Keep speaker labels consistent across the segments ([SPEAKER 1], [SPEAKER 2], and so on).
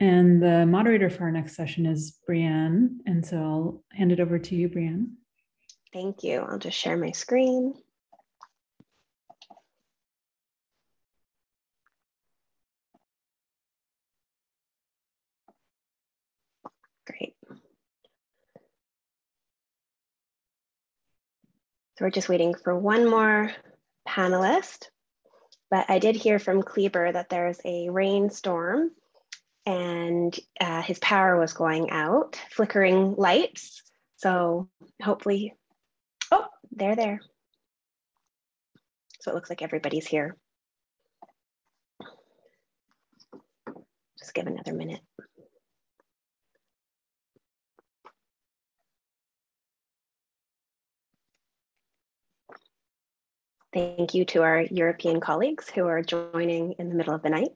[SPEAKER 1] And the moderator for our next session is Brianne. And so I'll hand it over to you, Brianne.
[SPEAKER 2] Thank you. I'll just share my screen. Great. So we're just waiting for one more panelist, but I did hear from Kleber that there's a rainstorm and uh, his power was going out, flickering lights. So hopefully, oh, they're there. So it looks like everybody's here. Just give another minute. Thank you to our European colleagues who are joining in the middle of the night.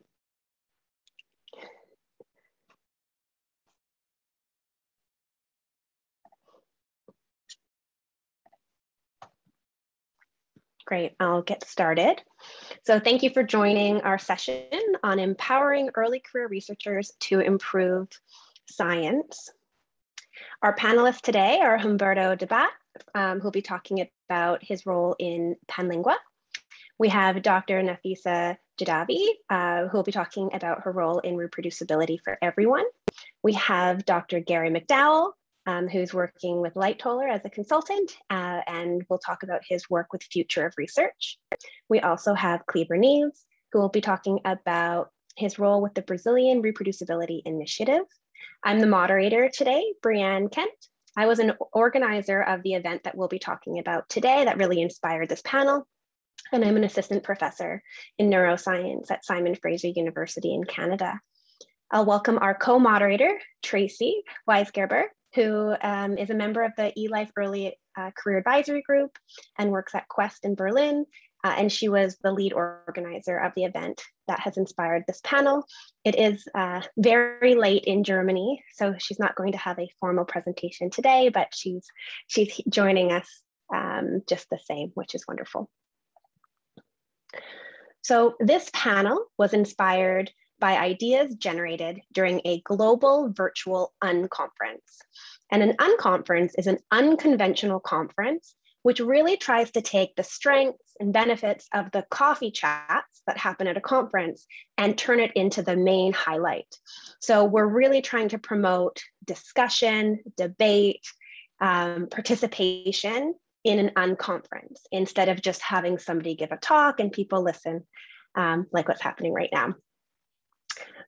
[SPEAKER 2] Great, I'll get started. So thank you for joining our session on empowering early career researchers to improve science. Our panelists today are Humberto Debat, um, who'll be talking about his role in Panlingua. We have Dr. Nafisa Jadavji, uh, who will be talking about her role in reproducibility for everyone. We have Dr. Gary McDowell, um, who's working with Lightoller as a consultant, uh, and we'll talk about his work with Future of Research. We also have Kleber Neves, who will be talking about his role with the Brazilian Reproducibility Initiative. I'm the moderator today, Brianne Kent. I was an organizer of the event that we'll be talking about today that really inspired this panel. And I'm an assistant professor in neuroscience at Simon Fraser University in Canada. I'll welcome our co-moderator, Tracey Weissgerber, who um, is a member of the eLife Early uh, Career Advisory Group and works at Quest in Berlin. Uh, and she was the lead organizer of the event that has inspired this panel. It is uh, very late in Germany, so she's not going to have a formal presentation today, but she's, she's joining us um, just the same, which is wonderful. So this panel was inspired by ideas generated during a global virtual unconference. And an unconference is an unconventional conference which really tries to take the strengths and benefits of the coffee chats that happen at a conference and turn it into the main highlight. So we're really trying to promote discussion, debate, um, participation in an unconference instead of just having somebody give a talk and people listen, um, like what's happening right now.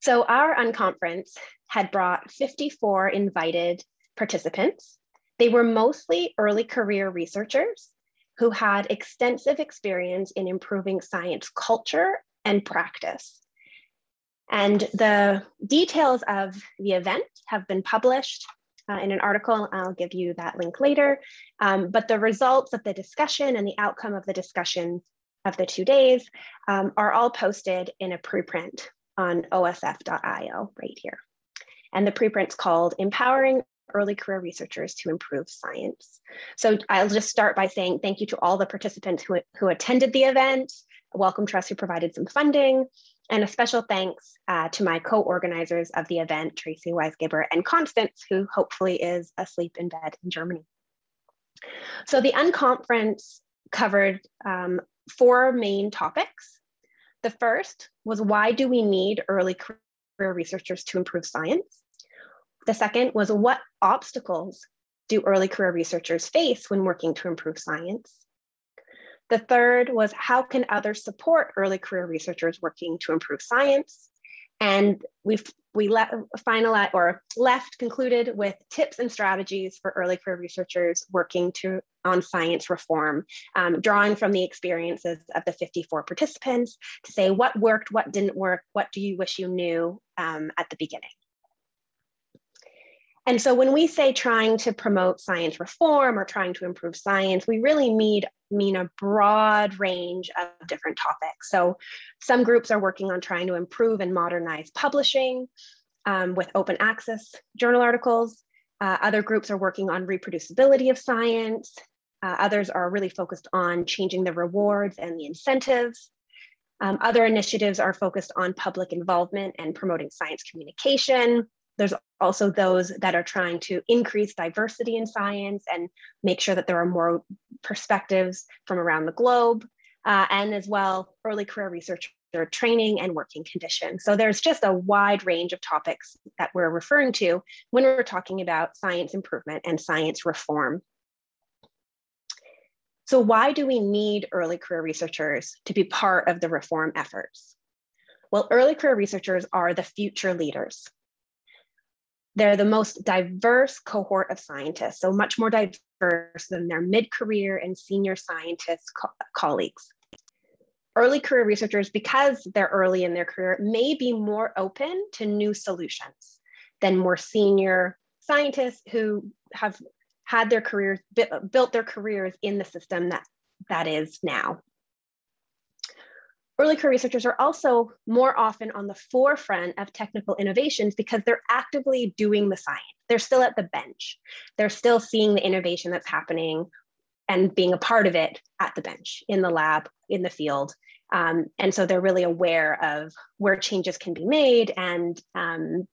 [SPEAKER 2] So our unconference had brought 54 invited participants. They were mostly early career researchers who had extensive experience in improving science culture and practice. And the details of the event have been published uh, in an article. I'll give you that link later. Um, but the results of the discussion and the outcome of the discussion of the two days um, are all posted in a preprint on osf.io right here. And the preprint's called Empowering Early Career Researchers to Improve Science. So I'll just start by saying thank you to all the participants who, who attended the event, Wellcome Trust who provided some funding, and a special thanks uh, to my co-organizers of the event, Tracey Weissgerber and Constance, who hopefully is asleep in bed in Germany. So the unconference covered um, four main topics. The first was why do we need early career researchers to improve science? The second was what obstacles do early career researchers face when working to improve science? The third was how can others support early career researchers working to improve science? And we've we let finalized or left concluded with tips and strategies for early career researchers working to on science reform, um, drawing from the experiences of the 54 participants to say what worked, what didn't work, what do you wish you knew um, at the beginning. And so when we say trying to promote science reform or trying to improve science, we really mean, mean a broad range of different topics. So some groups are working on trying to improve and modernize publishing um, with open access journal articles. Uh, other groups are working on reproducibility of science. Uh, others are really focused on changing the rewards and the incentives. Um, other initiatives are focused on public involvement and promoting science communication. There's also those that are trying to increase diversity in science and make sure that there are more perspectives from around the globe. Uh, and as well, early career researcher training and working conditions. So there's just a wide range of topics that we're referring to when we're talking about science improvement and science reform. So why do we need early career researchers to be part of the reform efforts? Well, early career researchers are the future leaders. They're the most diverse cohort of scientists, so much more diverse than their mid-career and senior scientist co colleagues. Early career researchers, because they're early in their career, may be more open to new solutions than more senior scientists who have had their careers, built their careers in the system that, that is now. Early career researchers are also more often on the forefront of technical innovations because they're actively doing the science. They're still at the bench. They're still seeing the innovation that's happening and being a part of it at the bench, in the lab, in the field. Um, and so they're really aware of where changes can be made and, um,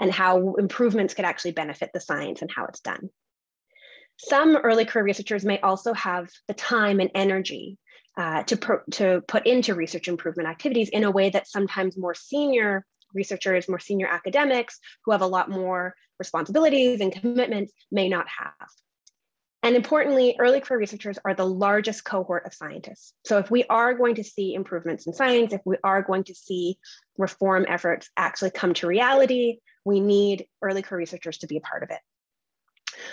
[SPEAKER 2] and how improvements could actually benefit the science and how it's done. Some early career researchers may also have the time and energy uh, to, to put into research improvement activities in a way that sometimes more senior researchers, more senior academics who have a lot more responsibilities and commitments may not have. And importantly, early career researchers are the largest cohort of scientists. So if we are going to see improvements in science, if we are going to see reform efforts actually come to reality, we need early career researchers to be a part of it.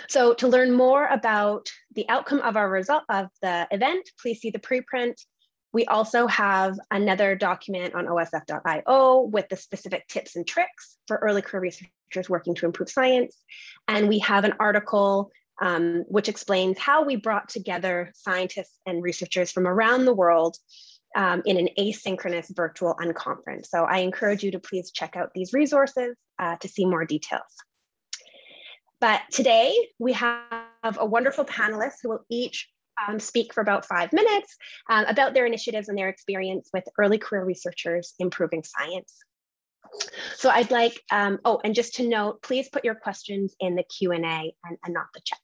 [SPEAKER 2] So to learn more about the outcome of our result of the event, please see the preprint. We also have another document on osf.io with the specific tips and tricks for early career researchers working to improve science. And we have an article um, which explains how we brought together scientists and researchers from around the world um, in an asynchronous virtual unconference. So I encourage you to please check out these resources uh, to see more details. But today we have a wonderful panelists who will each um, speak for about five minutes um, about their initiatives and their experience with early career researchers improving science. So I'd like, um, oh, and just to note, please put your questions in the Q&A and, and, not the chat.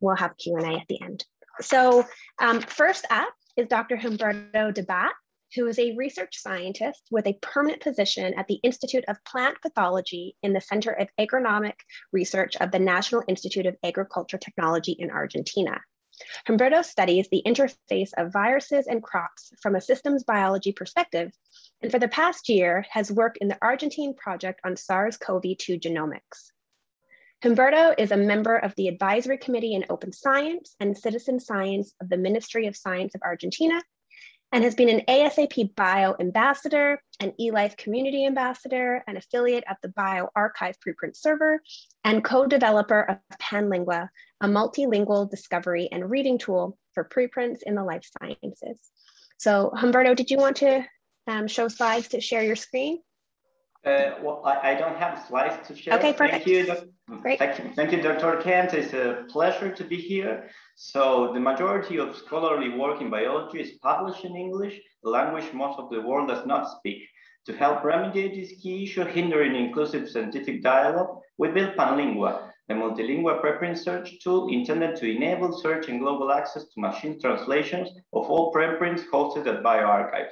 [SPEAKER 2] We'll have Q&A at the end. So um, first up is Dr. Humberto Debat, who is a research scientist with a permanent position at the Institute of Plant Pathology in the Center of Agronomic Research of the National Institute of Agriculture Technology in Argentina. Humberto studies the interface of viruses and crops from a systems biology perspective, and for the past year has worked in the Argentine project on SARS-CoV-2 genomics. Humberto is a member of the Advisory Committee in Open Science and Citizen Science of the Ministry of Science of Argentina and has been an ASAPbio ambassador, an eLife community ambassador, an affiliate at the bioRxiv preprint server, and co-developer of Panlingua, a multilingual discovery and reading tool for preprints in the life sciences. So Humberto, did you want to um, show slides to share your screen?
[SPEAKER 3] Uh, well, I, I, don't have slides to share.
[SPEAKER 2] Okay, perfect.
[SPEAKER 3] Thank you. Great. Thank you, thank you, Dr. Kent. It's a pleasure to be here. So the majority of scholarly work in biology is published in English, the language most of the world does not speak. To help remediate this key issue hindering inclusive scientific dialogue, we built Panlingua, a multilingual preprint search tool intended to enable search and global access to machine translations of all preprints hosted at bioRxiv.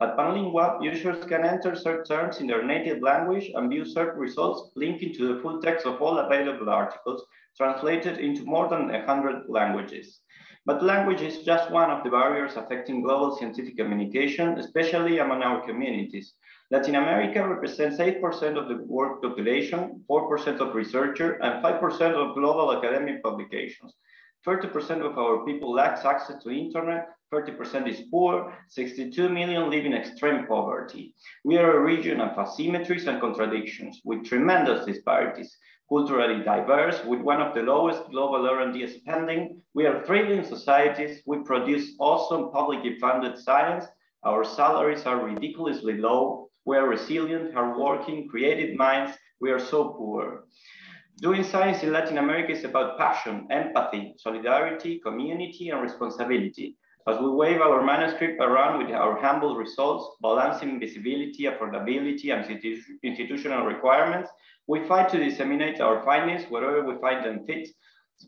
[SPEAKER 3] At Panlingua, users can enter search terms in their native language and view search results linking to the full text of all available articles translated into more than 100 languages. But language is just one of the barriers affecting global scientific communication, especially among our communities. Latin America represents 8% of the world population, 4% of researchers, and 5% of global academic publications. 30% of our people lacks access to internet, 30% is poor, 62 million live in extreme poverty. We are a region of asymmetries and contradictions with tremendous disparities. Culturally diverse, with one of the lowest global R&D spending, we are thriving societies. We produce awesome publicly funded science. Our salaries are ridiculously low. We are resilient, hardworking, creative minds. We are so poor. Doing science in Latin America is about passion, empathy, solidarity, community, and responsibility. As we wave our manuscript around with our humble results, balancing visibility, affordability, and institutional requirements, we fight to disseminate our findings wherever we find them fit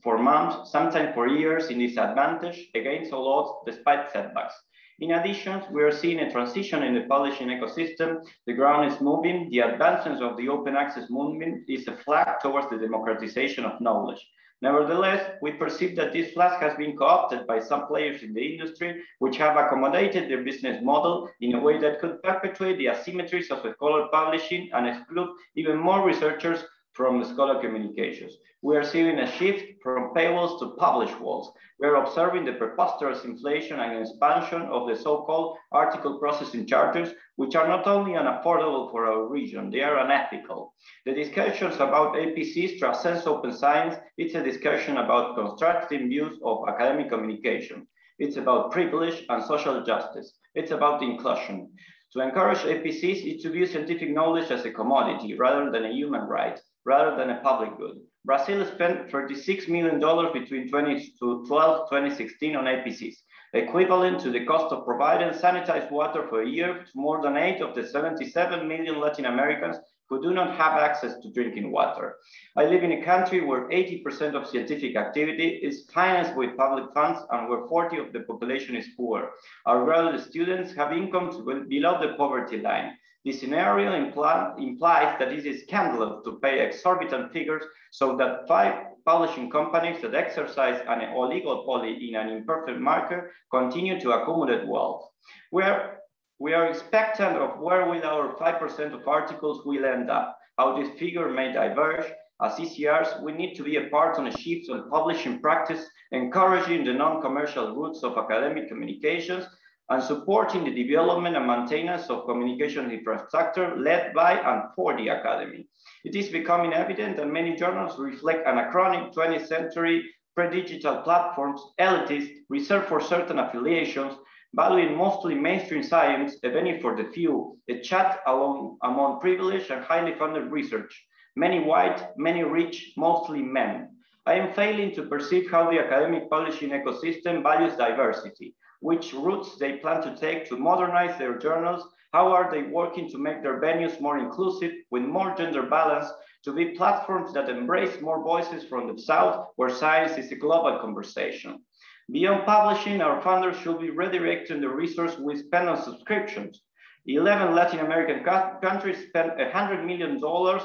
[SPEAKER 3] for months, sometimes for years in disadvantage against all odds despite setbacks. In addition, we are seeing a transition in the publishing ecosystem. The ground is moving. The advancements of the open access movement is a flag towards the democratization of knowledge. Nevertheless, we perceive that this flag has been co-opted by some players in the industry, which have accommodated their business model in a way that could perpetuate the asymmetries of scholar publishing and exclude even more researchers from scholar communications. We are seeing a shift from paywalls to publish walls. We are observing the preposterous inflation and expansion of the so-called article processing charges, which are not only unaffordable for our region, they are unethical. The discussions about APCs transcends open science. It's a discussion about constructive views of academic communication. It's about privilege and social justice. It's about inclusion. To encourage APCs is to view scientific knowledge as a commodity rather than a human right rather than a public good. Brazil spent $36 million between 2012 2016 on APCs, equivalent to the cost of providing sanitized water for a year to more than eight of the 77 million Latin Americans who do not have access to drinking water. I live in a country where 80% of scientific activity is financed with public funds and where 40 of the population is poor. Our graduate students have incomes below the poverty line. This scenario impl implies that it is scandalous to pay exorbitant figures so that five publishing companies that exercise an oligopoly in an imperfect market continue to accumulate wealth. Where we are expectant of where with our 5% of articles will end up, how this figure may diverge. As ECRs, we need to be a part on a shift on publishing practice, encouraging the non-commercial routes of academic communications and supporting the development and maintenance of communication infrastructure led by and for the academy. It is becoming evident that many journals reflect anachronic 20th century pre-digital platforms, elitist, reserved for certain affiliations, valuing mostly mainstream science, even for the few, a chat along, among privileged and highly funded research, many white, many rich, mostly men. I am failing to perceive how the academic publishing ecosystem values diversity, which routes they plan to take to modernize their journals, how are they working to make their venues more inclusive with more gender balance, to be platforms that embrace more voices from the South, where science is a global conversation. Beyond publishing, our funders should be redirecting the resource we spend on subscriptions. 11 Latin American countries spent $100 million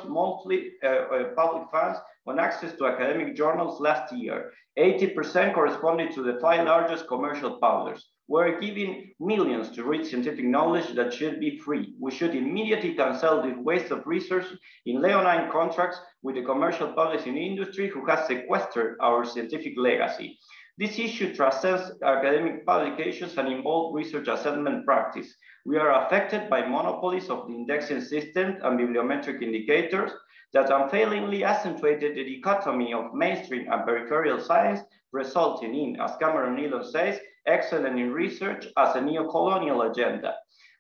[SPEAKER 3] mostly uh, uh, public funds on access to academic journals last year. 80% corresponded to the five largest commercial publishers. We're giving millions to read scientific knowledge that should be free. We should immediately cancel this waste of resource in leonine contracts with the commercial publishing industry who has sequestered our scientific legacy. This issue transcends academic publications and involves research assessment practice. We are affected by monopolies of the indexing system and bibliometric indicators that unfailingly accentuated the dichotomy of mainstream and peripheral science, resulting in, as Cameron Needham says, excellent in research as a neo-colonial agenda.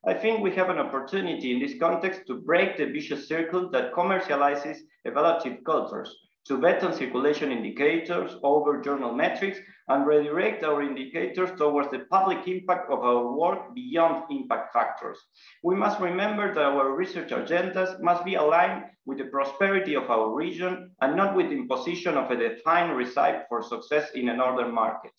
[SPEAKER 3] I think we have an opportunity in this context to break the vicious circle that commercializes evaluative cultures, to bet on circulation indicators over journal metrics and redirect our indicators towards the public impact of our work beyond impact factors. We must remember that our research agendas must be aligned with the prosperity of our region and not with the imposition of a defined recipe for success in a northern market.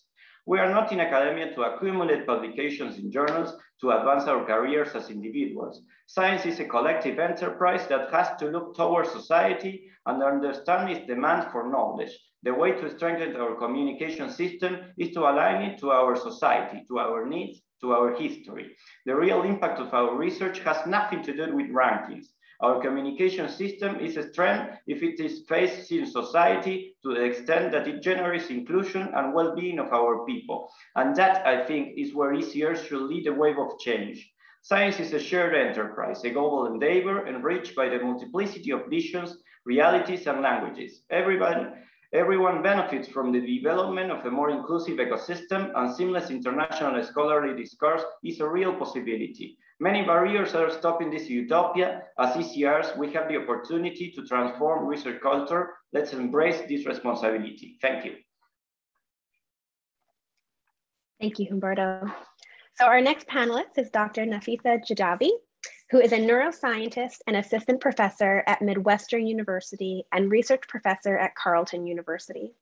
[SPEAKER 3] We are not in academia to accumulate publications in journals to advance our careers as individuals. Science is a collective enterprise that has to look towards society and understand its demand for knowledge. The way to strengthen our communication system is to align it to our society, to our needs, to our history. The real impact of our research has nothing to do with rankings. Our communication system is a strength if it is faced in society to the extent that it generates inclusion and well-being of our people. And that, I think, is where ECR should lead a wave of change. Science is a shared enterprise, a global endeavor enriched by the multiplicity of visions, realities, and languages. Everyone benefits from the development of a more inclusive ecosystem and seamless international scholarly discourse is a real possibility. Many barriers are stopping this utopia. As ECRs, we have the opportunity to transform research culture. Let's embrace this responsibility. Thank you.
[SPEAKER 2] Thank you, Humberto. So our next panelist is Dr. Nafisa Jadavji, who is a neuroscientist and assistant professor at Midwestern University and research professor at Carleton University.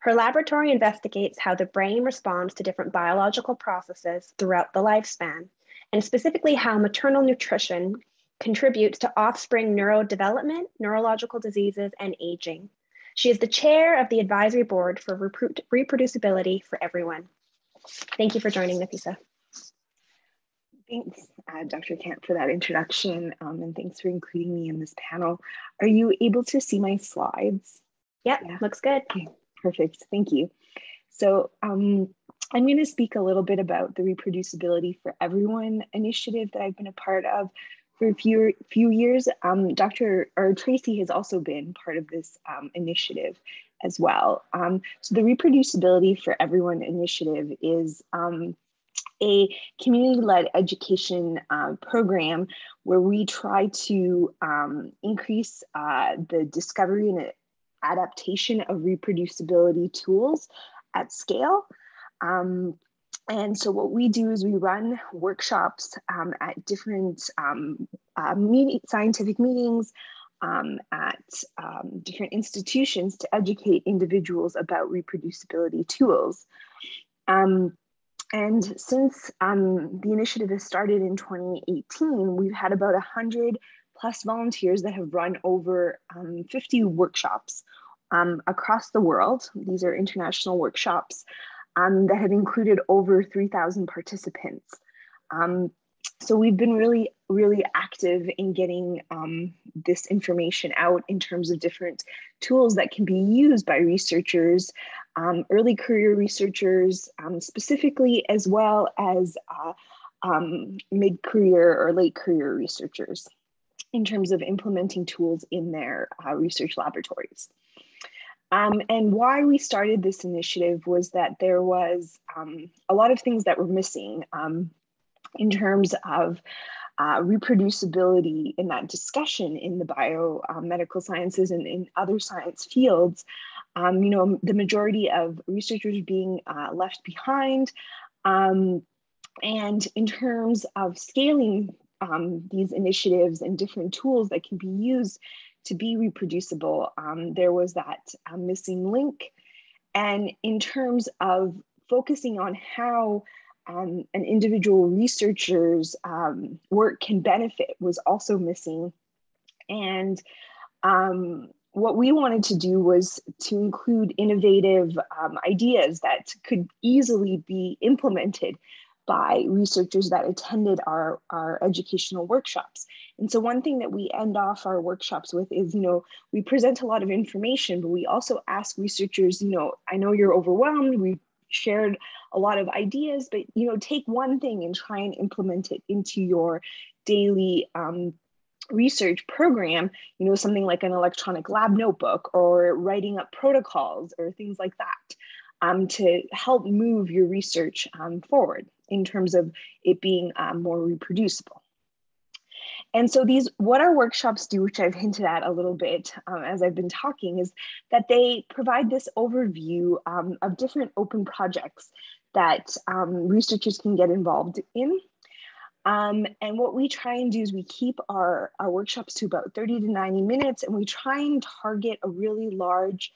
[SPEAKER 2] Her laboratory investigates how the brain responds to different biological processes throughout the lifespan, and specifically how maternal nutrition contributes to offspring neurodevelopment, neurological diseases, and aging. She is the chair of the advisory board for reproducibility for everyone. Thank you for joining, Nafisa.
[SPEAKER 4] Thanks, uh, Dr. Kent, for that introduction, um, and thanks for including me in this panel. Are you able to see my slides?
[SPEAKER 2] Yep, yeah, looks good.
[SPEAKER 4] Okay, perfect, thank you. So um, I'm gonna speak a little bit about the Reproducibility for Everyone initiative that I've been a part of for a few, few years. Um, Dr. or Tracy has also been part of this um, initiative as well. Um, so the Reproducibility for Everyone initiative is um, a community-led education uh, program where we try to um, increase uh, the discovery and adaptation of reproducibility tools at scale. Um, and so what we do is we run workshops um, at different um, uh, scientific meetings, um, at um, different institutions to educate individuals about reproducibility tools. And since um, the initiative has started in 2018, we've had about 100 plus volunteers that have run over um, 50 workshops um, across the world. These are international workshops um, that have included over 3,000 participants. Um, so we've been really, really active in getting um, this information out in terms of different tools that can be used by researchers, um, early career researchers um, specifically, as well as uh, um, mid-career or late career researchers in terms of implementing tools in their uh, research laboratories. Um, and why we started this initiative was that there was um, a lot of things that were missing um, in terms of uh, reproducibility in that discussion in the biomedical um, sciences and in other science fields. Um, you know, the majority of researchers being uh, left behind. Um, and in terms of scaling these initiatives and different tools that can be used to be reproducible, um, there was that uh, missing link. And in terms of focusing on how um, an individual researcher's um, work can benefit was also missing. And um, what we wanted to do was to include innovative um, ideas that could easily be implemented by researchers that attended our, our educational workshops. And so one thing that we end off our workshops with is, you know, we present a lot of information, but we also ask researchers, you know, I know you're overwhelmed, we shared a lot of ideas, but you know, take one thing and try and implement it into your daily um, research program, you know, something like an electronic lab notebook or writing up protocols or things like that um, to help move your research um, forward in terms of it being um, more reproducible. And so these, what our workshops do, which I've hinted at a little bit um, as I've been talking, is that they provide this overview um, of different open projects that um, researchers can get involved in. Um, and what we try and do is we keep our, our workshops to about 30 to 90 minutes and we try and target a really large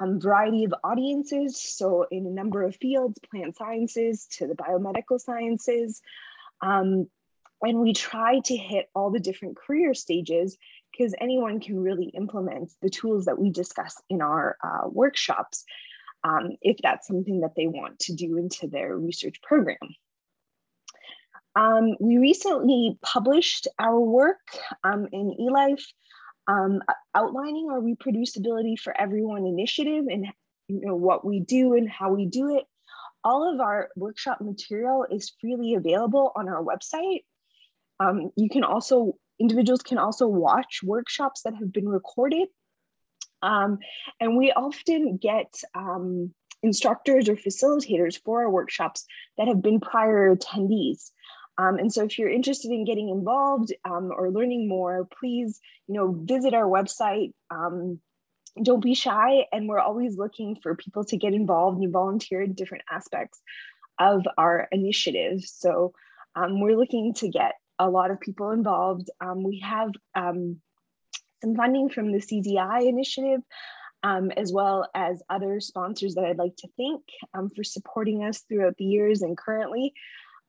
[SPEAKER 4] um, variety of audiences. So in a number of fields, plant sciences to the biomedical sciences, um, and we try to hit all the different career stages because anyone can really implement the tools that we discuss in our uh, workshops um, if that's something that they want to do into their research program. Um, we recently published our work um, in eLife um, outlining our reproducibility for everyone initiative and you know what we do and how we do it. All of our workshop material is freely available on our website. Um, you can also, individuals can also watch workshops that have been recorded. Um, and we often get um, instructors or facilitators for our workshops that have been prior attendees. Um, and so if you're interested in getting involved um, or learning more, please, you know, visit our website. Um, don't be shy. And we're always looking for people to get involved and volunteer in different aspects of our initiatives. So um, we're looking to get a lot of people involved. Um, we have um, some funding from the CZI initiative, um, as well as other sponsors that I'd like to thank um, for supporting us throughout the years and currently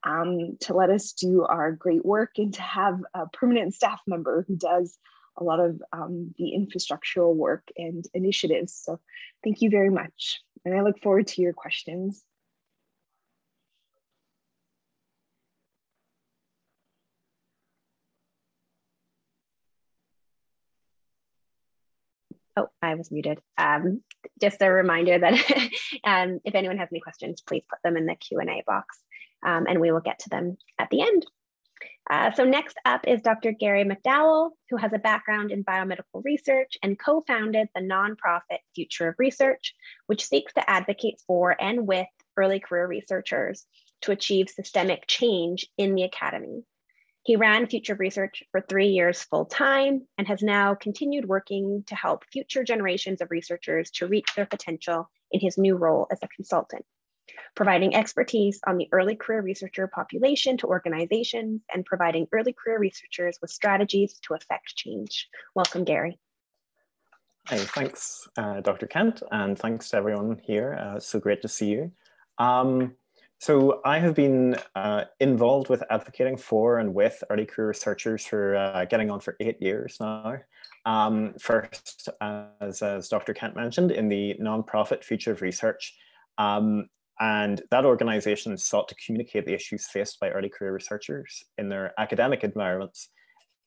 [SPEAKER 4] um, to let us do our great work and to have a permanent staff member who does a lot of um, the infrastructural work and initiatives. So thank you very much. And I look forward to your questions.
[SPEAKER 2] Oh, I was muted. Um, just a reminder that um, if anyone has any questions, please put them in the Q&A box um, and we will get to them at the end. Uh, so next up is Dr. Gary McDowell, who has a background in biomedical research and co-founded the nonprofit Future of Research, which seeks to advocate for and with early career researchers to achieve systemic change in the academy. He ran Future of Research for three years full time and has now continued working to help future generations of researchers to reach their potential in his new role as a consultant, providing expertise on the early career researcher population to organizations and providing early career researchers with strategies to affect change. Welcome, Gary.
[SPEAKER 5] Hi, thanks, uh, Dr. Kent, and thanks to everyone here. Uh, so great to see you. Um, so I have been uh, involved with advocating for and with early career researchers for uh, getting on for eight years now. Um, first, as, as Dr. Kent mentioned, in the nonprofit Future of Research. Um, and that organization sought to communicate the issues faced by early career researchers in their academic environments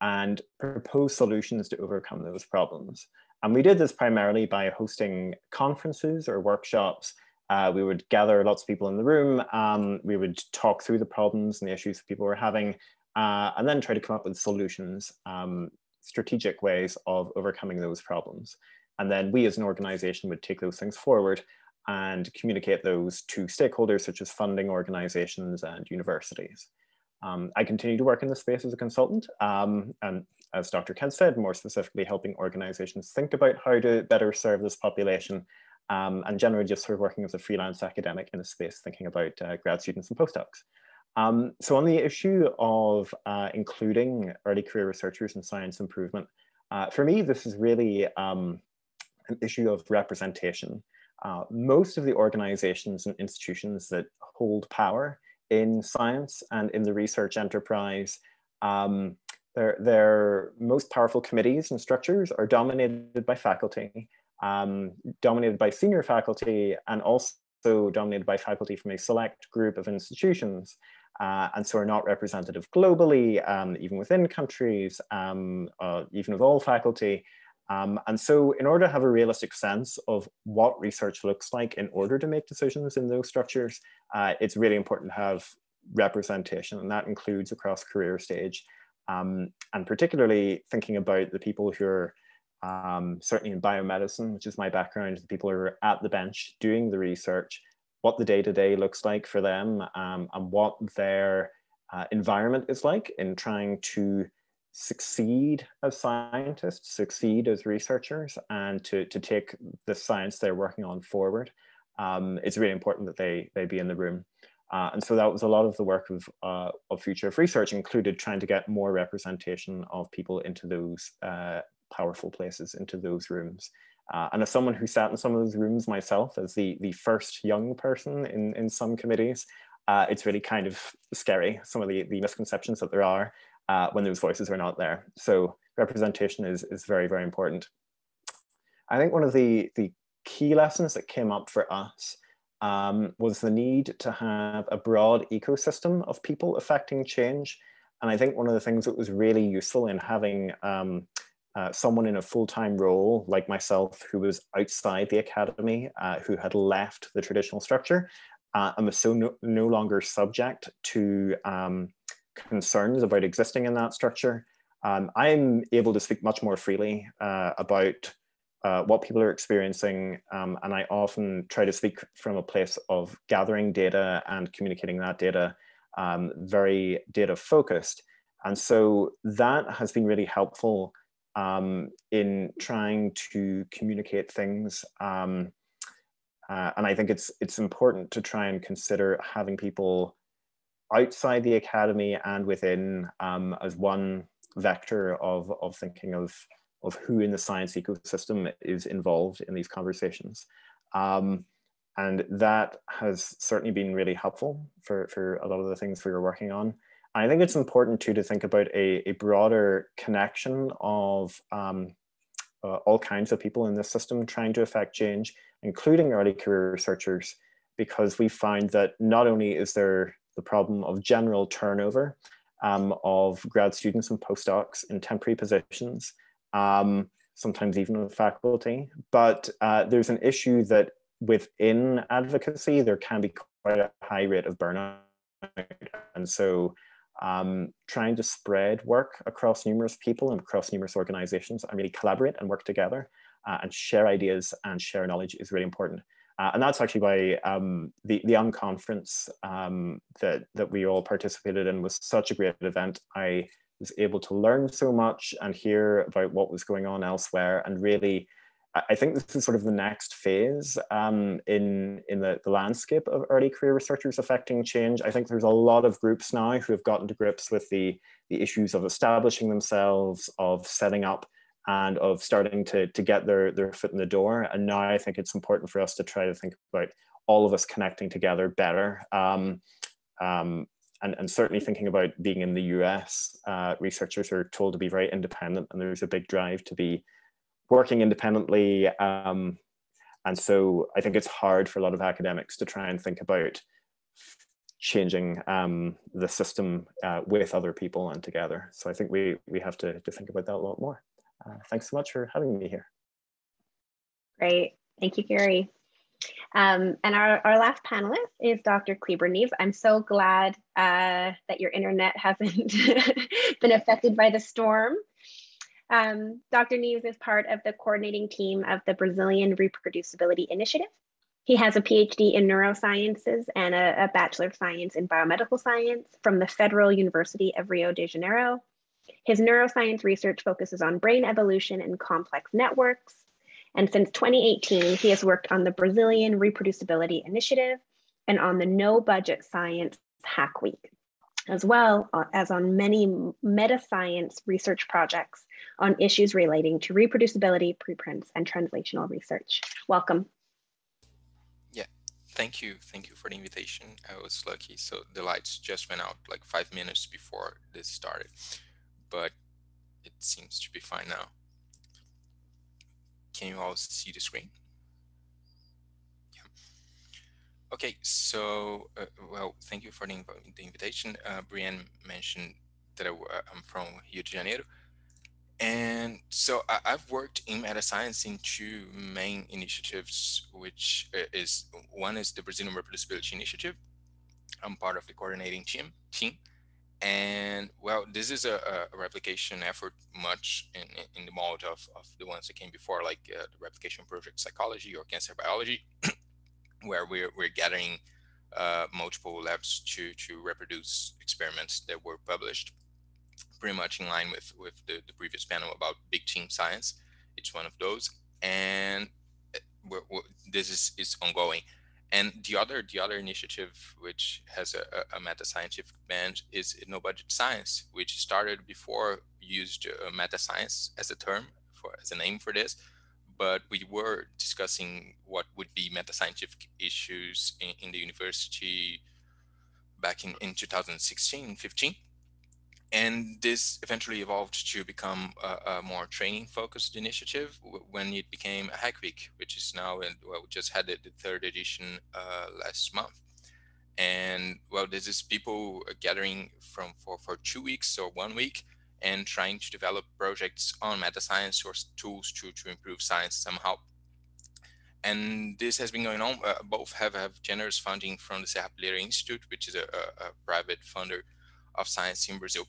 [SPEAKER 5] and propose solutions to overcome those problems. And we did this primarily by hosting conferences or workshops uh, we would gather lots of people in the room. Um, we would talk through the problems and the issues that people were having, uh, and then try to come up with solutions, um, strategic ways of overcoming those problems. And then we as an organization would take those things forward and communicate those to stakeholders such as funding organizations and universities. Um, I continue to work in this space as a consultant, um, and as Dr. Kent said, more specifically helping organizations think about how to better serve this population um, and generally just sort of working as a freelance academic in a space thinking about uh, grad students and postdocs. Um, so on the issue of uh, including early career researchers in science improvement, uh, for me, this is really um, an issue of representation. Uh, most of the organizations and institutions that hold power in science and in the research enterprise, um, their, their most powerful committees and structures are dominated by faculty um, dominated by senior faculty and also dominated by faculty from a select group of institutions. Uh, and so are not representative globally, um, even within countries, um, uh, even with all faculty. Um, and so in order to have a realistic sense of what research looks like in order to make decisions in those structures, uh, it's really important to have representation, and that includes across career stage. Um, and particularly thinking about the people who are um, certainly in biomedicine, which is my background, the people who are at the bench doing the research, what the day to day looks like for them, um, and what their uh, environment is like in trying to succeed as scientists, succeed as researchers, and to, to take the science they're working on forward. Um, it's really important that they, they be in the room. Uh, and so that was a lot of the work of, uh, of Future of Research included trying to get more representation of people into those uh, powerful places into those rooms. Uh, and as someone who sat in some of those rooms myself, as the, the first young person in, in some committees, uh, it's really kind of scary, some of the, the misconceptions that there are uh, when those voices are not there. So representation is, is very, very important. I think one of the, the key lessons that came up for us um, was the need to have a broad ecosystem of people affecting change. And I think one of the things that was really useful in having um, uh, someone in a full-time role like myself who was outside the academy, uh, who had left the traditional structure uh, and was so no, no longer subject to um, concerns about existing in that structure. Um, I'm able to speak much more freely uh, about uh, what people are experiencing, um, and I often try to speak from a place of gathering data and communicating that data um, very data focused. And so that has been really helpful um, in trying to communicate things um, Uh, and I think it's it's important to try and consider having people outside the academy and within um, as one vector of, of thinking of, of who in the science ecosystem is involved in these conversations. Um, and that has certainly been really helpful for, for a lot of the things we were working on. I think it's important too to think about a, a broader connection of um, uh, all kinds of people in the system trying to affect change, including early career researchers, because we find that not only is there the problem of general turnover um, of grad students and postdocs in temporary positions, um, sometimes even with faculty, but uh, there's an issue that within advocacy, there can be quite a high rate of burnout. And so um, trying to spread work across numerous people and across numerous organizations and really collaborate and work together uh, and share ideas and share knowledge is really important. Uh, and that's actually why um, the, the unconference um, that, that we all participated in was such a great event. I was able to learn so much and hear about what was going on elsewhere and really I think this is sort of the next phase um, in, in the, the landscape of early career researchers affecting change. I think there's a lot of groups now who have gotten to grips with the, the issues of establishing themselves, of setting up, and of starting to, to get their, their foot in the door. And now I think it's important for us to try to think about all of us connecting together better. Um, um, and, and certainly thinking about being in the US, uh, researchers are told to be very independent, and there's a big drive to be working independently. Um, and so I think it's hard for a lot of academics to try and think about changing um, the system uh, with other people and together. So I think we, we have to, to think about that a lot more. Uh, thanks so much for having me here.
[SPEAKER 2] Great. Thank you, Gary. Um, and our, our last panelist is Dr. Kleber Neves. I'm so glad uh, that your internet hasn't been affected by the storm. Um, Dr. Neves is part of the coordinating team of the Brazilian Reproducibility Initiative. He has a PhD in neurosciences and a, a Bachelor of Science in Biomedical Science from the Federal University of Rio de Janeiro. His neuroscience research focuses on brain evolution and complex networks. And since 2018, he has worked on the Brazilian Reproducibility Initiative and on the No Budget Science Hack Week as well uh, as on many meta science research projects on issues relating to reproducibility, preprints, and translational research. Welcome.
[SPEAKER 6] Yeah, thank you. Thank you for the invitation. I was lucky. So the lights just went out like five minutes before this started, but it seems to be fine now. Can you all see the screen? Okay, so, uh, well, thank you for the, the invitation. Uh, Brianne mentioned that I, am uh, from Rio de Janeiro. And so I, have worked in meta science in two main initiatives, which uh, is one is the Brazilian Reproducibility Initiative. I'm part of the coordinating team. team. And well, this is a, a replication effort much in, in the mold of, of the ones that came before, like uh, the replication project psychology or cancer biology. where we're, we're gathering uh, multiple labs to, to reproduce experiments that were published pretty much in line with, with the, the previous panel about big team science. It's one of those. And uh, we're, we're, this is, is ongoing. And the other the other initiative, which has a, a meta scientific band, is no budget science, which started before used uh, meta science as a term for as a name for this, but we were discussing what would be meta-scientific issues in, in, the university back in, in 2016, 15. And this eventually evolved to become a, a more training focused initiative when it became a hack week, which is now, and well, we just had the, third edition uh, last month. And well, this is people gathering from for, for two weeks or one week and trying to develop projects on meta science or tools to, to improve science somehow. And this has been going on. Uh, both have, have generous funding from the Serrapilheira Institute, which is a, a, a, private funder of science in Brazil.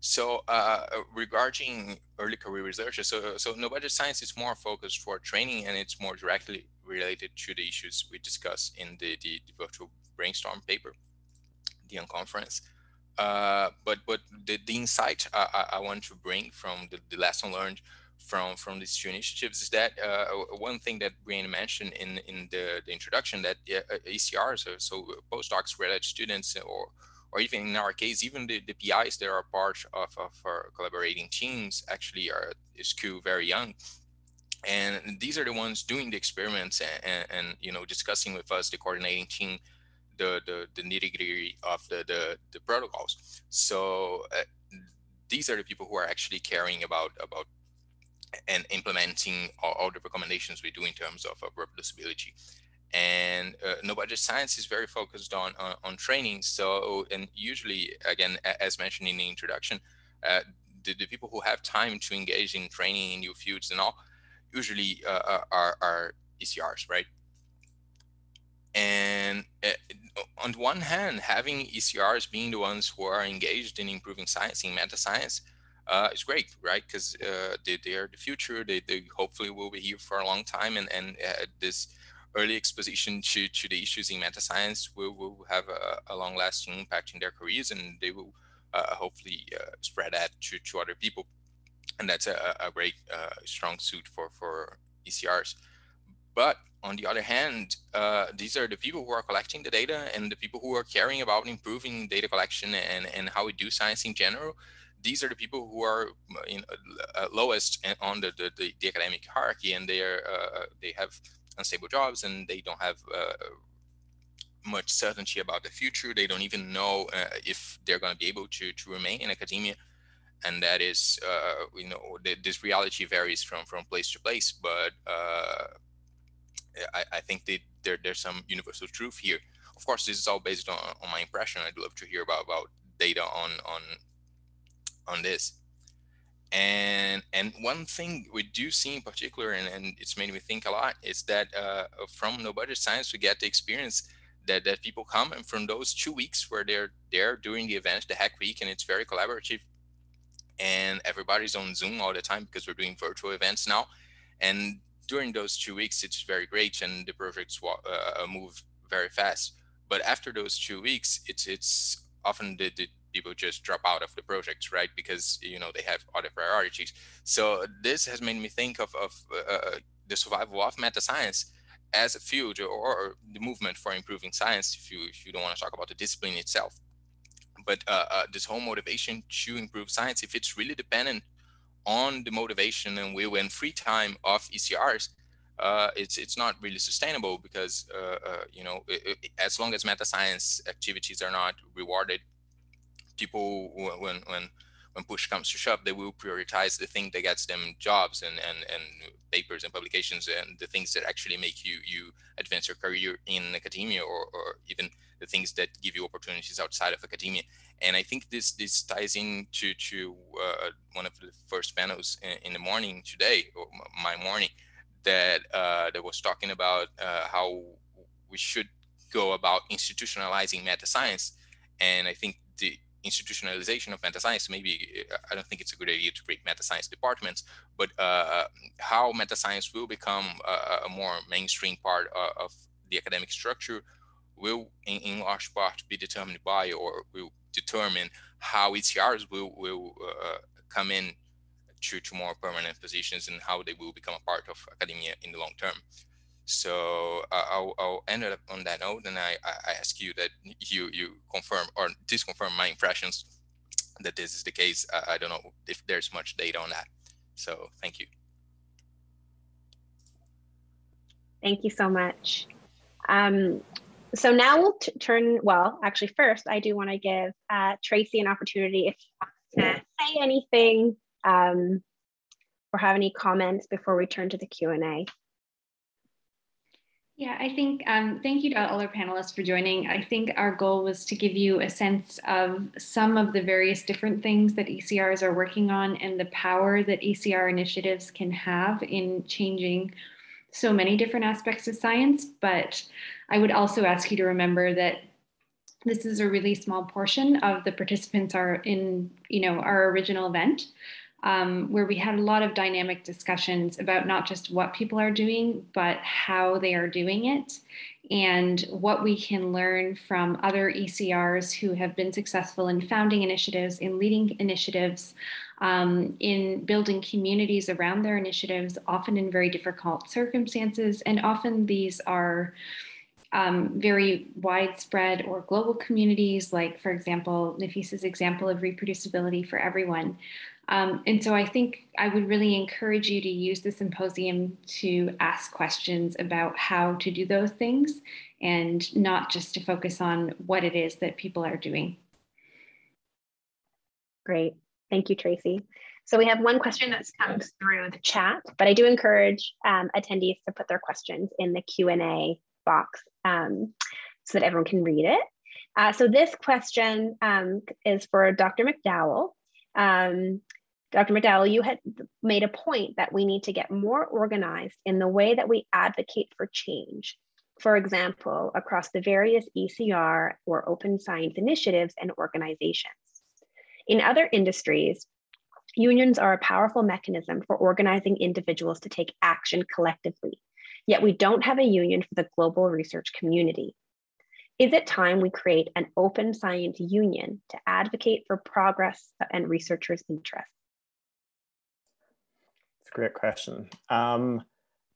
[SPEAKER 6] So uh, regarding early career research, so, so no budget science is more focused for training and it's more directly related to the issues we discuss in the, the, the virtual brainstorm paper, the unconference. Uh, but but the, the insight I, I, want to bring from the, the lesson learned from from these two initiatives is that uh, one thing that Brian mentioned in in the, the introduction that uh, so, so postdocs, graduate students, or or even in our case, even the, the PIs that are part of, of our collaborating teams actually are school very young. And these are the ones doing the experiments and, and, and you know discussing with us, the coordinating team, the the, the nitty gritty of the, the, the protocols. So uh, these are the people who are actually caring about about and implementing all, all the recommendations we do in terms of uh, reproducibility and uh, no budget science is very focused on, on, on training so and usually again as mentioned in the introduction uh, the, the, people who have time to engage in training in new fields and all usually uh, uh are, are ecrs right and uh, on one hand having ecrs being the ones who are engaged in improving science in meta science uh, is great, right? Because uh, they, they are the future. They, they hopefully will be here for a long time, and and uh, this early exposition to, to the issues in meta science will, will have a, a long lasting impact in their careers and they will uh, hopefully uh, spread that to, to other people. And that's a, a great uh, strong suit for, for ECRs. But on the other hand, uh, these are the people who are collecting the data and the people who are caring about improving data collection and, and how we do science in general. These are the people who are in, uh, lowest on the, the, the, academic hierarchy, and they are uh, they have unstable jobs and they don't have uh, much certainty about the future. They don't even know uh, if they're going to be able to to remain in academia, and that is uh, you know this reality varies from from place to place. But I, I, think that there there's some universal truth here. Of course, this is all based on, on my impression. I'd love to hear about about data on on on this. And and one thing we do see in particular, and, and it's made me think a lot, is that uh, from no budget science we get the experience that, that people come and from those two weeks where they're there during the event, the Hack Week, and it's very collaborative, and everybody's on Zoom all the time because we're doing virtual events now, and during those two weeks it's very great and the projects uh, move very fast. But after those two weeks, it's it's often the, the people just drop out of the projects right? Because you know they have other priorities. So this has made me think of, of uh, uh, the survival of meta science as a field or, the movement for improving science. If you if you don't want to talk about the discipline itself, but uh, uh, this whole motivation to improve science, if it's really dependent on the motivation and will and free time of ECRs, uh, it's it's not really sustainable because uh, uh, you know it, it, as long as meta science activities are not rewarded people when when when push comes to shove, they will prioritize the thing that gets them jobs and, and, and papers and publications and the things that actually make you you advance your career in academia or, or even the things that give you opportunities outside of academia. And I think this this ties into to uh, one of the first panels in, in, the morning today, or my morning, that uh, that was talking about uh, how we should go about institutionalizing meta science. And I think the institutionalization of meta science, maybe uh, I don't think it's a good idea to create meta science departments, but uh, how meta science will become a, a more mainstream part of, of, the academic structure will, in, in, large part, be determined by or will determine how ECRs will will uh, come in to, to more permanent positions and how they will become a part of academia in the long term. So I'll, I'll, end up on that note, and I, I ask you that you you confirm or disconfirm my impressions that this is the case. I, don't know if there's much data on that. So thank you.
[SPEAKER 2] Thank you so much. Um, so now we'll turn, well, actually first, I do want to give uh, Tracey an opportunity if to say anything um, or have any comments before we turn to the Q&A.
[SPEAKER 7] Yeah, I think, um, thank you to all our panelists for joining. I think our goal was to give you a sense of some of the various different things that ECRs are working on and the power that ECR initiatives can have in changing so many different aspects of science. But I would also ask you to remember that this is a really small portion of the participants are in, you know, our original event um, where we had a lot of dynamic discussions about not just what people are doing, but how they are doing it and what we can learn from other ECRs who have been successful in founding initiatives, in leading initiatives, um, in building communities around their initiatives, often in very difficult circumstances. And often these are um, very widespread or global communities, like, for example, Nafisa's example of reproducibility for everyone. Um, and so I think I would really encourage you to use the symposium to ask questions about how to do those things and not just to focus on what it is that people are doing.
[SPEAKER 2] Great. Thank you, Tracey. So we have one question that's come through the chat, but I do encourage um, attendees to put their questions in the Q&A box um, so that everyone can read it. Uh, so this question um, is for Dr. McDowell. Um, Dr. McDowell, you had made a point that we need to get more organized in the way that we advocate for change. For example, across the various ECR or open science initiatives and organizations. In other industries, unions are a powerful mechanism for organizing individuals to take action collectively, yet we don't have a union for the global research community. Is it time we create an open science union to advocate for progress and researchers' interests?
[SPEAKER 5] It's a great question. Um,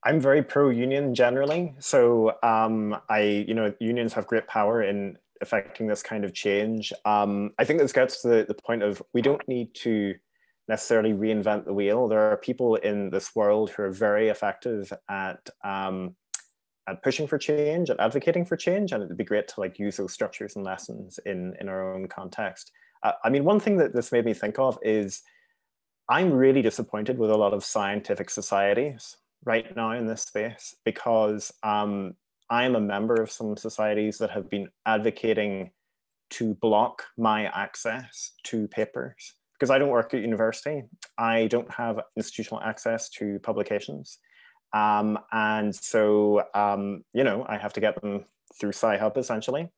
[SPEAKER 5] I'm very pro-union generally. So um, I, you know, unions have great power in affecting this kind of change. Um, I think this gets to the, the point of we don't need to necessarily reinvent the wheel. There are people in this world who are very effective at um, at pushing for change, at advocating for change, and it'd be great to like use those structures and lessons in in our own context. Uh, I mean, one thing that this made me think of is I'm really disappointed with a lot of scientific societies right now in this space because um, I am a member of some societies that have been advocating to block my access to papers because I don't work at university. I don't have institutional access to publications. Um, and so, um, you know, I have to get them through Sci-Hub essentially.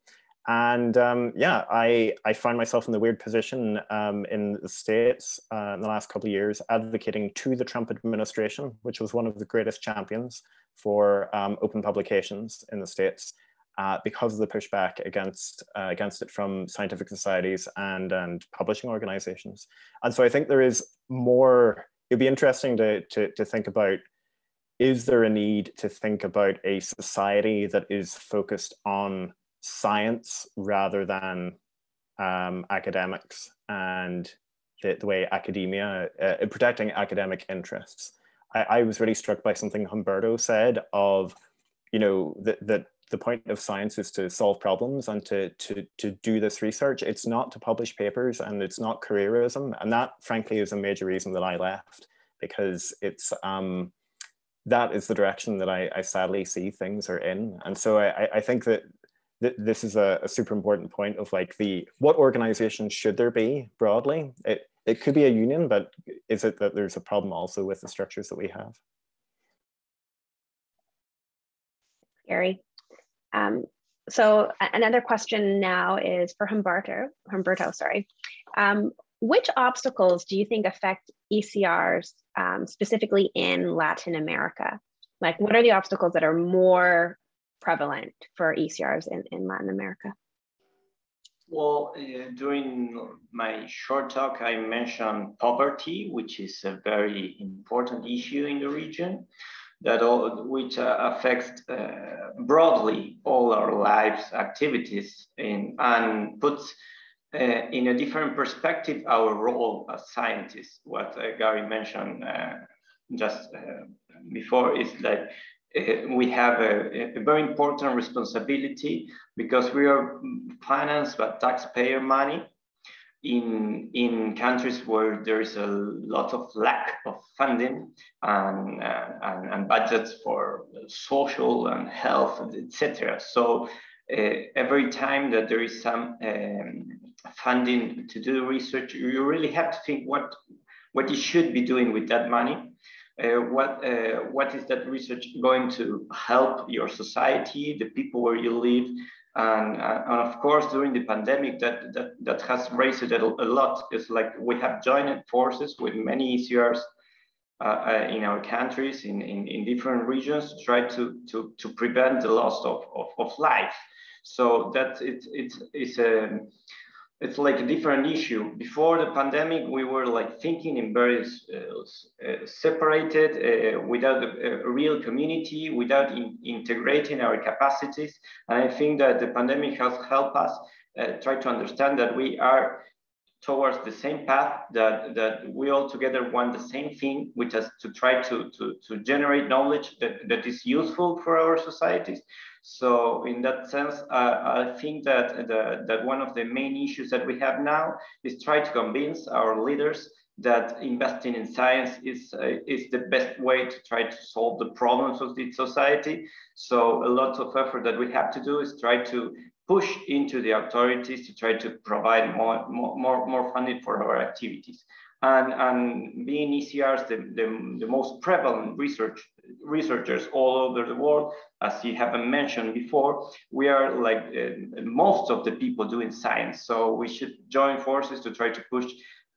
[SPEAKER 5] And um, yeah, I, I find myself in the weird position um, in the States uh, in the last couple of years advocating to the Trump administration, which was one of the greatest champions for um, open publications in the States uh, because of the pushback against, uh, against it from scientific societies and, and publishing organizations. And so I think there is more, it'd be interesting to, to, to think about, is there a need to think about a society that is focused on science rather than um, academics and the, the way academia, uh, protecting academic interests. I, I, was really struck by something Humberto said of, you know, that, that the point of science is to solve problems and to, to, to do this research. It's not to publish papers and it's not careerism. And that frankly is a major reason that I left because it's, um, that is the direction that I, I sadly see things are in. And so I, I think that th this is a, a, super important point of like the what organizations should there be broadly? It it could be a union but is it that there's a problem also with the structures that we have?
[SPEAKER 2] Gary um, so another question now is for Humberto Humberto sorry. Um, which obstacles do you think affect ECRs um, specifically in Latin America? Like what are the obstacles that are more prevalent for ECRs in, in Latin America?
[SPEAKER 3] Well, uh, during my short talk, I mentioned poverty, which is a very important issue in the region, that all, which uh, affects uh, broadly all our lives, activities, in, and puts uh, in a different perspective our role as scientists. What uh, Gary mentioned uh, just before is that we have a, a, very important responsibility because we are financed by taxpayer money in, in countries where there is a lot of lack of funding and, uh, and, and, budgets for social and health, etc. So uh, every time that there is some um, funding to do research, you really have to think what, what you should be doing with that money uh, what uh, what is that research going to help your society, the people where you live, and, uh, and of course during the pandemic that that, that has raised it a, lot. It's like we have joined forces with many ECRs uh, in our countries, in, in, in, different regions, to try to, to, to prevent the loss of, of, of life. So that it, it, it's a it's like a different issue. Before the pandemic, we were like thinking in very uh, uh, separated, uh, without a, a, real community, without in, integrating our capacities. And I think that the pandemic has helped us uh, try to understand that we are towards the same path, that, that we all together want the same thing, which is to try to, to, to generate knowledge that, that is useful for our societies. So in that sense, uh, I think that, the, that one of the main issues that we have now is try to convince our leaders that investing in science is, uh, is the best way to try to solve the problems of the society. So a lot of effort that we have to do is try to push into the authorities to try to provide more, more, more, funding for our activities. And, and being ECRs, the, the, the most prevalent research researchers all over the world, as you haven't mentioned before, we are like uh, most of the people doing science. So we should join forces to try to push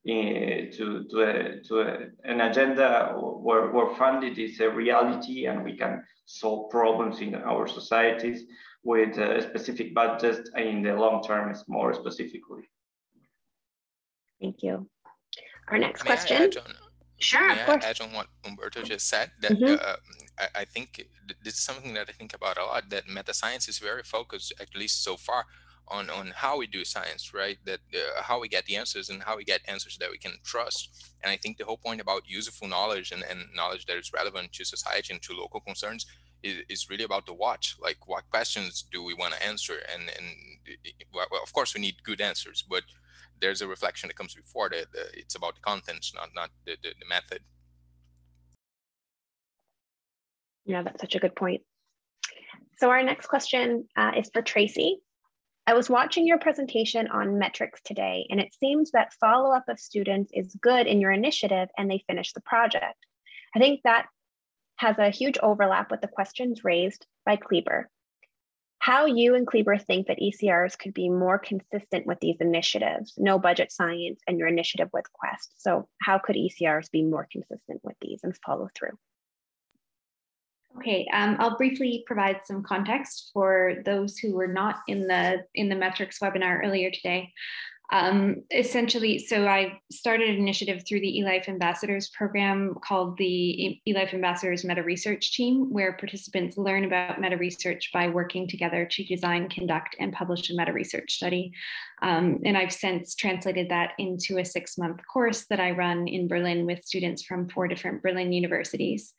[SPEAKER 3] uh, to, to, a, to a, an agenda where, where funded is a reality and we can solve problems in our societies with a specific budget in the long term is more specifically.
[SPEAKER 2] Thank you. Our next
[SPEAKER 6] May
[SPEAKER 2] question. Sure,
[SPEAKER 6] May
[SPEAKER 2] of course.
[SPEAKER 6] I add on what Humberto just said? That
[SPEAKER 2] Mhm.
[SPEAKER 6] uh, I, I think this is something that I think about a lot. That meta science is very focused, at least so far, on on how we do science, right? That uh, how we get the answers and how we get answers that we can trust. And I think the whole point about useful knowledge and, and knowledge that is relevant to society and to local concerns is really about the what. Like, what questions do we want to answer? And and well, of course, we need good answers, but there's a reflection that comes before that. It's about the contents, not not the, the, the method.
[SPEAKER 2] Yeah, that's such a good point. So our next question uh, is for Tracey. I was watching your presentation on metrics today, and it seems that follow-up of students is good in your initiative and they finish the project. I think that has a huge overlap with the questions raised by Kleber. How you and Kleber think that ECRs could be more consistent with these initiatives, no budget science and your initiative with Quest. So how could ECRs be more consistent with these and follow through?
[SPEAKER 7] Okay, um, I'll briefly provide some context for those who were not in the in the metrics webinar earlier today. Um, essentially, so I started an initiative through the eLife Ambassadors program called the eLife Ambassadors Meta Research Team, where participants learn about meta research by working together to design, conduct, and publish a meta research study. Um, and I've since translated that into a six month course that I run in Berlin with students from four different Berlin universities.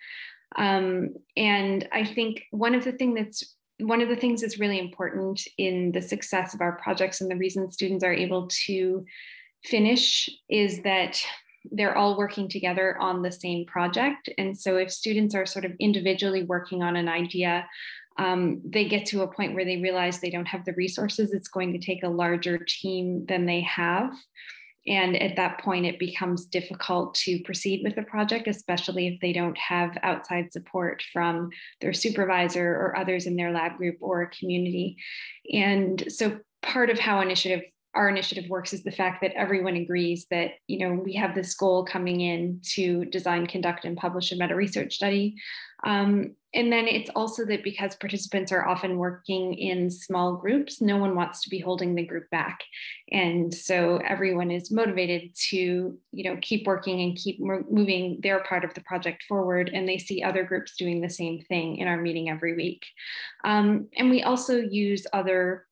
[SPEAKER 7] Um, and I think one of the things that's one of the things that's really important in the success of our projects and the reason students are able to finish is that they're all working together on the same project. And so if students are sort of individually working on an idea, um, they get to a point where they realize they don't have the resources. It's going to take a larger team than they have. And at that point, it becomes difficult to proceed with the project, especially if they don't have outside support from their supervisor or others in their lab group or community. And so part of how initiative our initiative works is the fact that everyone agrees that you know we have this goal coming in to design conduct and publish a meta research study um, and then it's also that because participants are often working in small groups, no one wants to be holding the group back. And so everyone is motivated to, you know, keep working and keep moving their part of the project forward. And they see other groups doing the same thing in our meeting every week. Um, and we also use other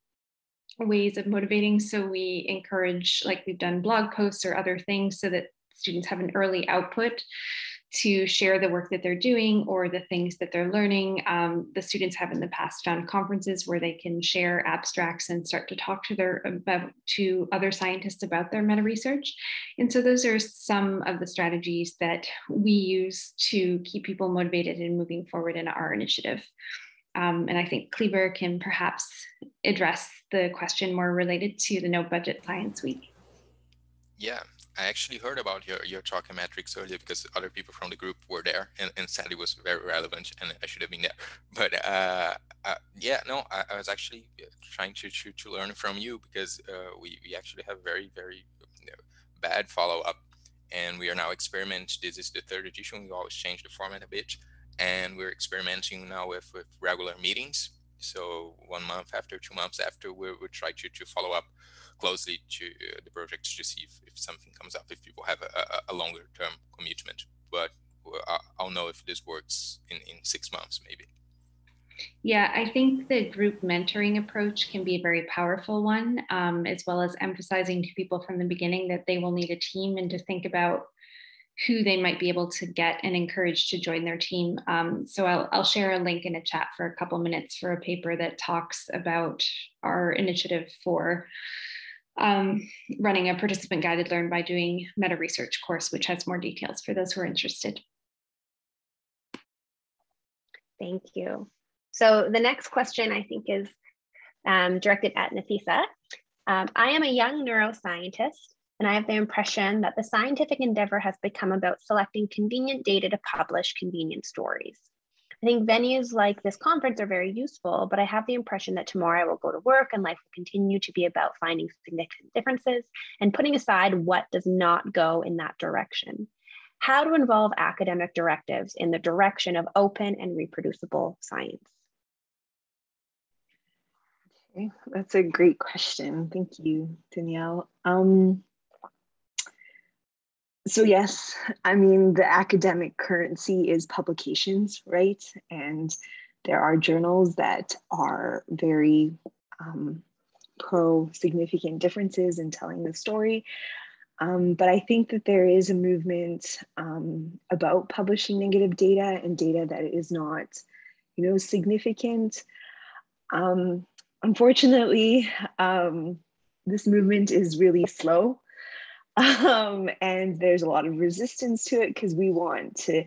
[SPEAKER 7] ways of motivating. So we encourage, like we've done blog posts or other things so that students have an early output to share the work that they're doing or the things that they're learning. Um, the students have in the past found conferences where they can share abstracts and start to talk to their about to other scientists about their meta research. And so those are some of the strategies that we use to keep people motivated and moving forward in our initiative. Um, and I think Kleber can perhaps address the question more related to the No Budget Science Week.
[SPEAKER 6] Yeah, I actually heard about your, your talk in metrics earlier because other people from the group were there and, and said it was very relevant and I should have been there. But uh, uh, yeah, no, I, I, was actually trying to, to, to learn from you because uh, we, we actually have very, very you know, bad follow up. and we are now experimenting. This is the third edition. We always change the format a bit, and we're experimenting now with, with regular meetings. So one month after, two months after, we will try to, to follow up closely to the projects to see if, if something comes up, if people have a, a, a longer term commitment. But I'll know if this works in, in six months, maybe.
[SPEAKER 7] Yeah, I think the group mentoring approach can be a very powerful one, um, as well as emphasizing to people from the beginning that they will need a team and to think about who they might be able to get and encourage to join their team. Um, so I'll, I'll share a link in a chat for a couple minutes for a paper that talks about our initiative for um, running a participant guided learn by doing meta research course, which has more details for those who are interested.
[SPEAKER 2] Thank you. So the next question I think is um, directed at Nafisa. Um, I am a young neuroscientist, and I have the impression that the scientific endeavor has become about selecting convenient data to publish convenient stories. I think venues like this conference are very useful, but I have the impression that tomorrow I will go to work and life will continue to be about finding significant differences and putting aside what does not go in that direction. How to involve academic directives in the direction of open and reproducible science.
[SPEAKER 4] Okay, that's a great question. Thank you, Danielle. Um, so yes, I mean, the academic currency is publications, right? And there are journals that are very um, pro significant differences in telling the story. Um, but I think that there is a movement um, about publishing negative data and data that is not, you know, significant. Um, unfortunately, um, this movement is really slow. Um, and there's a lot of resistance to it because we want to,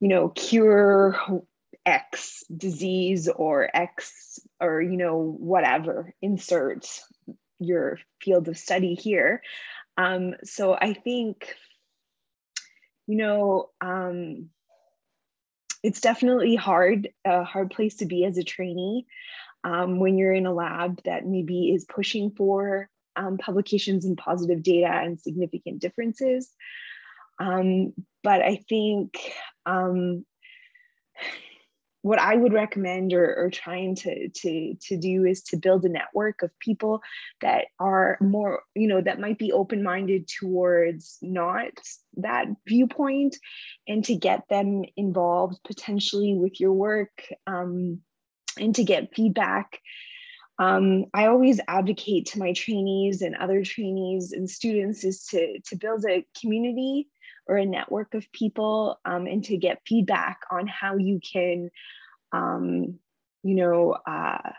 [SPEAKER 4] you know, cure X disease or X or, you know, whatever, insert your field of study here. Um, so I think, you know, um, it's definitely hard, a hard place to be as a trainee um, when you're in a lab that maybe is pushing for um, publications and positive data and significant differences. Um, but I think um, what I would recommend or, or, trying to, to, to do is to build a network of people that are more, you know, that might be open-minded towards not that viewpoint and to get them involved potentially with your work um, and to get feedback. Um, I always advocate to my trainees and other trainees and students is to, to build a community or a network of people um, and to get feedback on how you can, um, you know, uh,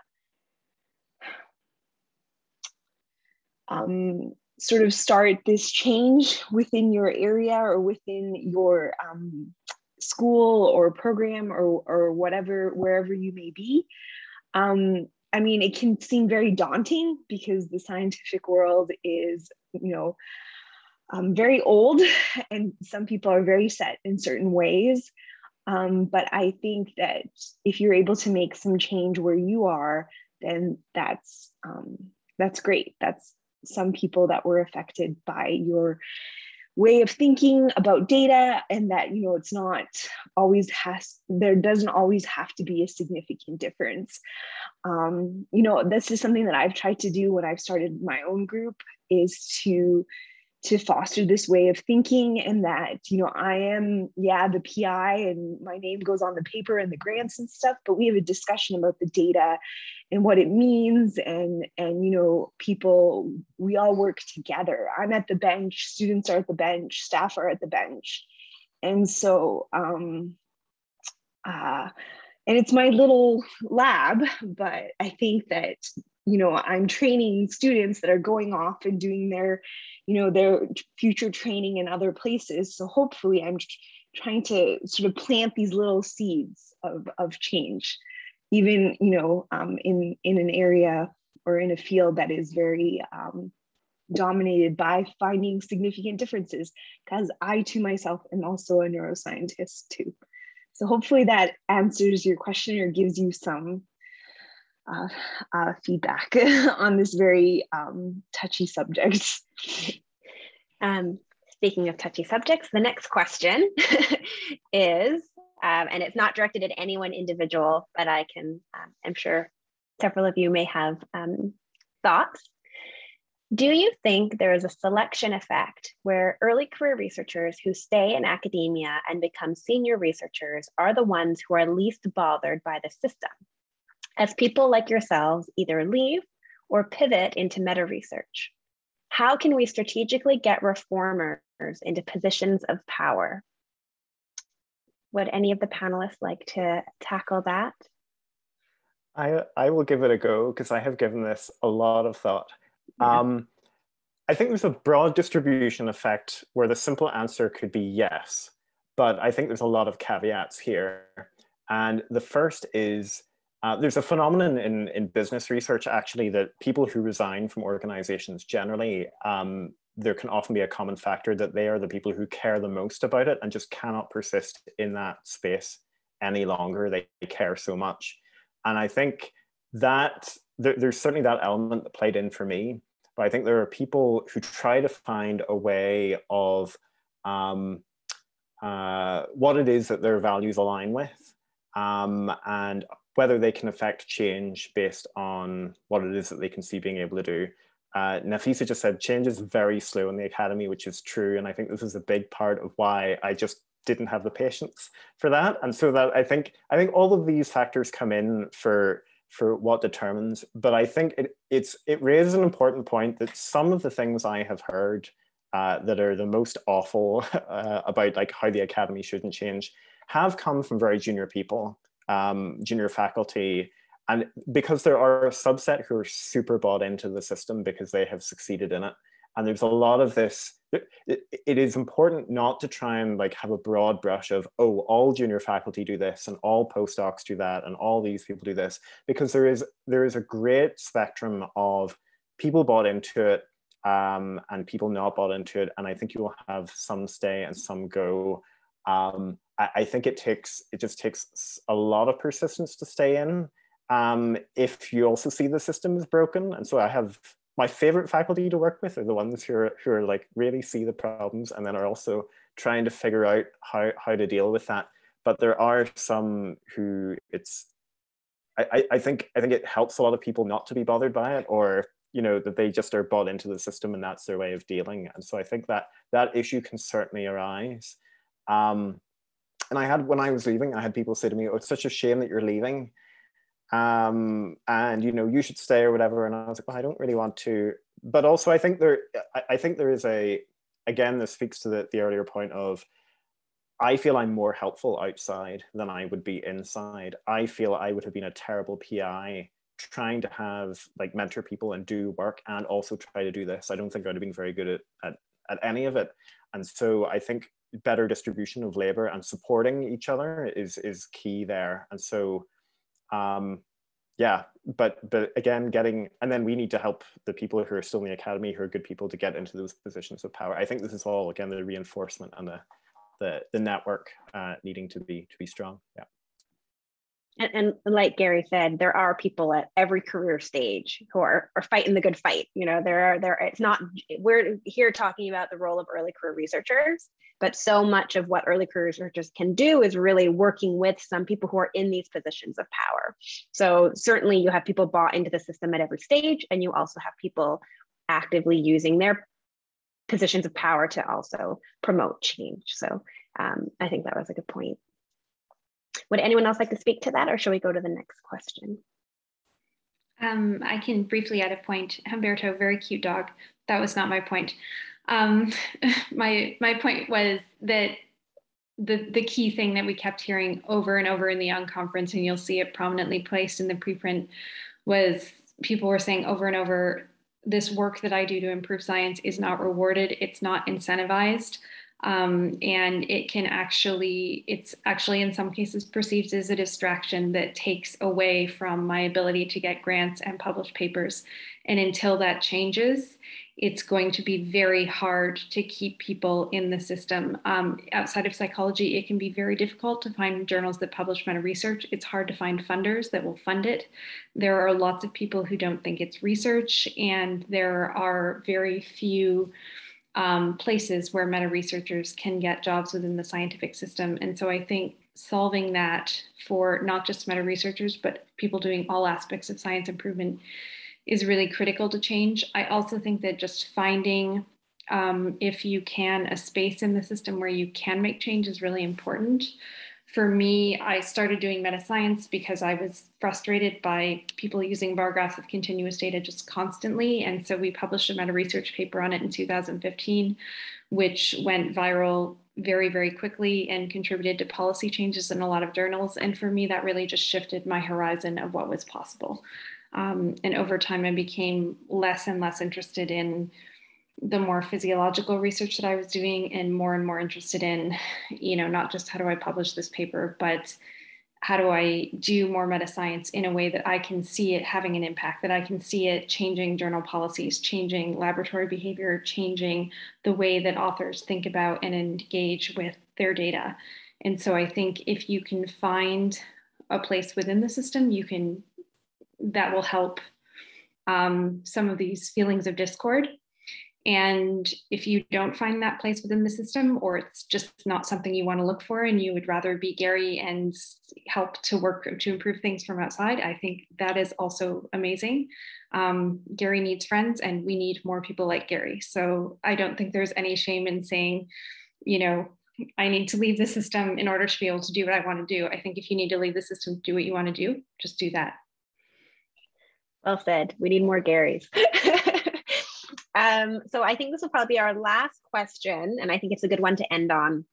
[SPEAKER 4] um, sort of start this change within your area or within your um, school or program or, or whatever, wherever you may be. Um, I mean, it can seem very daunting because the scientific world is, you know, um, very old and some people are very set in certain ways. Um, but I think that if you're able to make some change where you are, then that's um, that's great. That's some people that were affected by your way of thinking about data and that you know it's not always has there doesn't always have to be a significant difference. Um, you know this is something that i've tried to do when i've started my own group is to to foster this way of thinking and that you know i am yeah the pi and my name goes on the paper and the grants and stuff but we have a discussion about the data and what it means and and you know people we all work together. I'm at the bench students are at the bench staff are at the bench. And so um uh and it's my little lab but i think that you know i'm training students that are going off and doing their you know their future training in other places. So hopefully i'm trying to sort of plant these little seeds of, of change. Even you know um, in in an area or in a field that is very um, dominated by finding significant differences because i to myself am also a neuroscientist too. So hopefully that answers your question or gives you some uh, uh, feedback on this very um, touchy subject.
[SPEAKER 2] Um, speaking of touchy subjects, the next question is, um, and it's not directed at any one individual, but I can, um, I'm sure several of you may have um, thoughts. Do you think there is a selection effect where early career researchers who stay in academia and become senior researchers are the ones who are least bothered by the system? As people like yourselves either leave or pivot into meta research, how can we strategically get reformers into positions of power? Would any of the panelists like to tackle that?
[SPEAKER 5] I, I will give it a go because I have given this a lot of thought. Yeah. Um, I think there's a broad distribution effect where the simple answer could be yes, but I think there's a lot of caveats here. And the first is uh, there's a phenomenon in, in business research actually that people who resign from organizations generally, um, there can often be a common factor that they are the people who care the most about it and just cannot persist in that space any longer. They care so much. And I think that there, there's certainly that element that played in for me. But I think there are people who try to find a way of um, uh, what it is that their values align with. Um, and whether they can affect change based on what it is that they can see being able to do. Uh, Nafisa just said change is very slow in the academy, which is true. And I think this is a big part of why I just didn't have the patience for that. And so that I think I think all of these factors come in for for what determines. But I think it it's it raises an important point that some of the things I have heard uh, that are the most awful uh, about like how the academy shouldn't change have come from very junior people um, junior faculty. And because there are a subset who are super bought into the system because they have succeeded in it. And there's a lot of this, it, is important not to try and like have a broad brush of, oh, all junior faculty do this and all postdocs do that and all these people do this, because there is, there is a great spectrum of people bought into it um, and people not bought into it. And I think you will have some stay and some go. Um, I, I, think it takes it just takes a lot of persistence to stay in. Um, if you also see the system is broken, and so I have my favorite faculty to work with are the ones who are who are like really see the problems and then are also trying to figure out how how to deal with that. But there are some who it's I, I think I think it helps a lot of people not to be bothered by it or you know that they just are bought into the system and that's their way of dealing and so i think that that issue can certainly arise um, and I had when I was leaving, I had people say to me, "Oh, it's such a shame that you're leaving, um, and you know you should stay or whatever." And I was like, "Well, I don't really want to." But also, I think there, I, I think there is a, again, this speaks to the the earlier point of, I feel I'm more helpful outside than I would be inside. I feel I would have been a terrible PI trying to have like mentor people and do work and also try to do this. I don't think I would have been very good at, at, at any of it. And so I think better distribution of labor and supporting each other is is key there. And so um yeah but but again getting and then we need to help the people who are still in the academy who are good people to get into those positions of power. I think this is all again the reinforcement and the the, the network uh, needing to be to be strong. Yeah
[SPEAKER 2] and, and, like Gary said, there are people at every career stage who are, are fighting the good fight. You know, there are there. It's not we're here talking about the role of early career researchers, but so much of what early career researchers can do is really working with some people who are in these positions of power. So certainly, you have people bought into the system at every stage, and you also have people actively using their positions of power to also promote change. So um, I think that was a good point. Would anyone else like to speak to that or shall we go to the next question?
[SPEAKER 7] Um, I can briefly add a point. Humberto, very cute dog. That was not my point. Um, my my point was that the the key thing that we kept hearing over and over in the young conference, and you'll see it prominently placed in the preprint, was people were saying over and over, this work that I do to improve science is not rewarded. It's not incentivized um, and it can actually it's actually in some cases perceived as a distraction that takes away from my ability to get grants and publish papers. And until that changes it's going to be very hard to keep people in the system. Um, outside of psychology it can be very difficult to find journals that publish meta research. It's hard to find funders that will fund it. There are lots of people who don't think it's research and there are very few um, places where meta researchers can get jobs within the scientific system. And so I think solving that for not just meta researchers, but people doing all aspects of science improvement is really critical to change. I also think that just finding, um, if you can, a space in the system where you can make change is really important for me, I started doing meta science because I was frustrated by people using bar graphs of continuous data just constantly. And so we published a meta research paper on it in 2015, which went viral very, very quickly and contributed to policy changes in a lot of journals. And for me, that really just shifted my horizon of what was possible. Um, and over time, I became less and less interested in the more physiological research that I was doing and more and more interested in, you know, not just how do I publish this paper, but how do I do more meta science in a way that I can see it having an impact, that I can see it changing journal policies, changing laboratory behavior, changing the way that authors think about and engage with their data. And so I think if you can find a place within the system, you can, that will help um, some of these feelings of discord and if you don't find that place within the system, or it's just not something you want to look for, and you would rather be Gary and help to work to improve things from outside, I think that is also amazing. Um, Gary needs friends, and we need more people like Gary. So I don't think there's any shame in saying, you know, I need to leave the system in order to be able to do what I want to do. I think if you need to leave the system, do what you want to do, just do that.
[SPEAKER 2] Well said. We need more Garys. Um, so I think this will probably be our last question, and I think it's a good one to end on.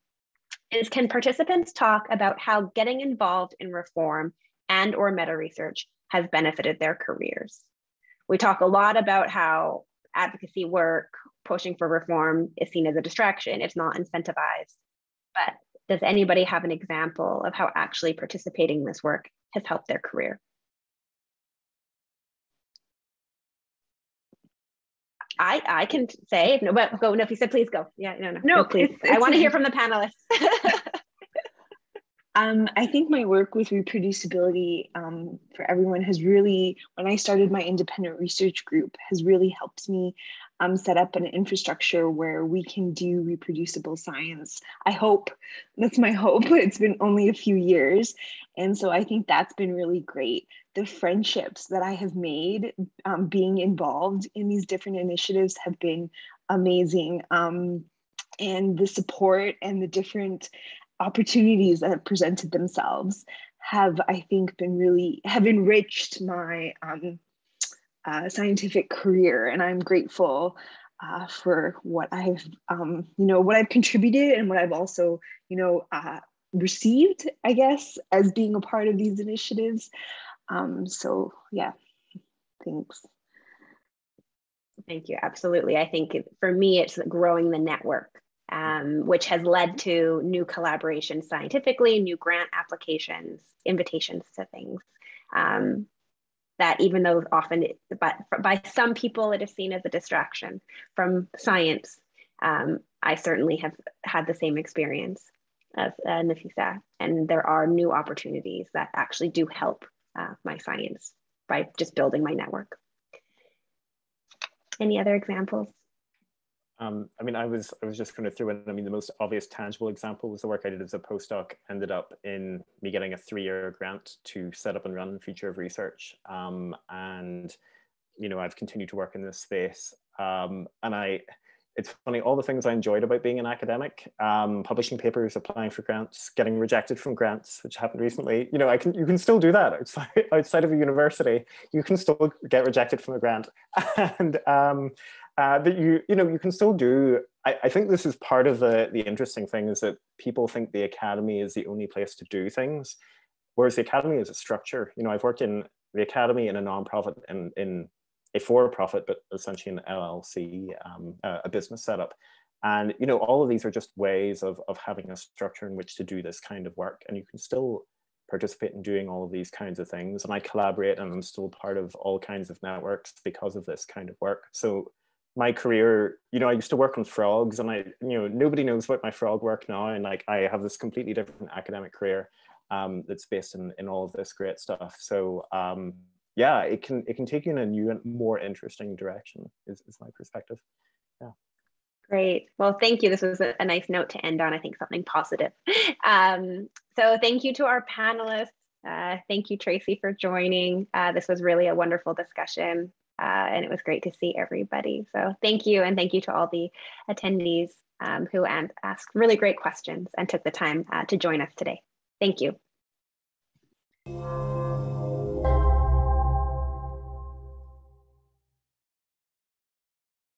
[SPEAKER 2] Is can participants talk about how getting involved in reform and or meta research has benefited their careers? We talk a lot about how advocacy work, pushing for reform is seen as a distraction. It's not incentivized. But does anybody have an example of how actually participating in this work has helped their career? I I can say no, but go. No, if you said please go. Yeah, no, no, no, no please. It's, it's, I want to hear from the panelists.
[SPEAKER 4] um, I think my work with reproducibility um, for everyone has really, when I started my independent research group, has really helped me um, set up an infrastructure where we can do reproducible science. I hope that's my hope. It's been only a few years. And so I think that's been really great. The friendships that I have made um, being involved in these different initiatives have been amazing. Um, and the support and the different opportunities that have presented themselves have, I think, been really, have enriched my um, uh, scientific career, and I'm grateful uh, for what I've, um, you know, what I've contributed and what I've also, you know, uh, received, I guess, as being a part of these initiatives. Um, so yeah, thanks.
[SPEAKER 2] Thank you. Absolutely. I think for me, it's growing the network, um, which has led to new collaborations scientifically, new grant applications, invitations to things. Um, that even though often, it, but by some people, it is seen as a distraction from science. Um, I certainly have had the same experience as uh, Nafisa, and there are new opportunities that actually do help uh, my science by just building my network. Any other examples?
[SPEAKER 5] Um, I mean, I was I was just going to throw in. I mean, the most obvious tangible example was the work I did as a postdoc. Ended up in me getting a three-year grant to set up and run Future of Research, um, and you know, I've continued to work in this space. Um, and I, it's funny, all the things I enjoyed about being an academic, um, publishing papers, applying for grants, getting rejected from grants, which happened recently. You know, I can you can still do that outside outside of a university. You can still get rejected from a grant, and um, uh, that you you know you can still do. I, I think this is part of the the interesting thing is that people think the academy is the only place to do things, whereas the academy is a structure. You know, I've worked in the academy in a nonprofit and in a for-profit, but essentially an LLC, um, a business setup. And you know, all of these are just ways of of having a structure in which to do this kind of work, and you can still participate in doing all of these kinds of things. And I collaborate, and I'm still part of all kinds of networks because of this kind of work. So my career, you know, I used to work on frogs and I, you know, nobody knows about my frog work now. And like, I have this completely different academic career um, that's based in, in all of this great stuff. So um, yeah, it can, it can take you in a new and more interesting direction is, is my perspective. Yeah.
[SPEAKER 2] Great. Well, thank you. This was a, nice note to end on. I think something positive. Um, so thank you to our panelists. Uh, thank you, Tracey, for joining. Uh, this was really a wonderful discussion uh, and it was great to see everybody. So thank you, and thank you to all the attendees um, who um, asked really great questions and took the time uh, to join us today. Thank you.